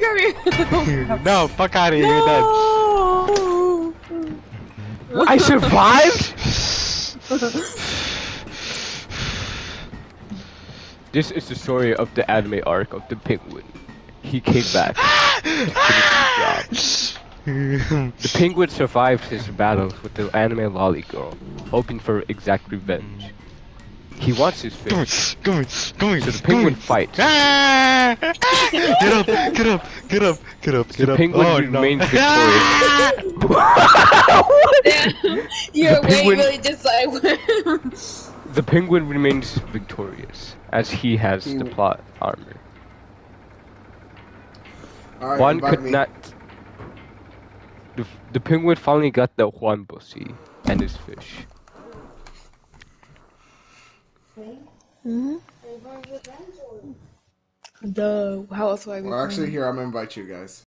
come here, come here. no, fuck out of here. You're dead. I survived? this is the story of the anime arc of the penguin. He came back to finish his job. The penguin survived his battles with the anime lolly girl, hoping for exact revenge. He wants his Come here, fish, come here, come here. so the penguin here. fights. Ah! Get up, get up, get up, get up, get The up. penguin oh, remains no. Damn, you're The way penguin- really just like. The penguin remains victorious, as he has the plot armor. Alright, Juan could me. not. The, the penguin finally got the Juan Bussy and his fish. Hmm? Duh. How else would I be? Well, actually, here, I'm gonna invite you guys.